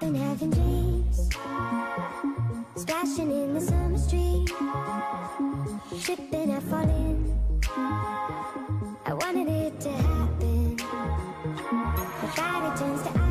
been having dreams. Splashing in the summer street. Tripping, I fall in. I wanted it to happen. My body turns to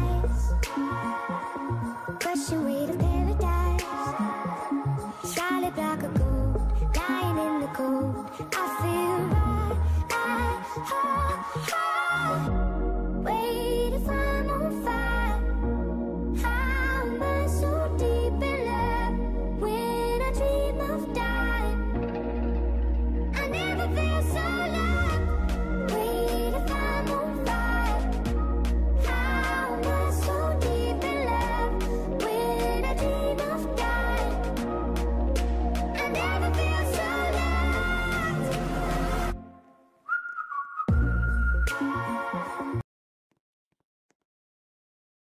Tschüss.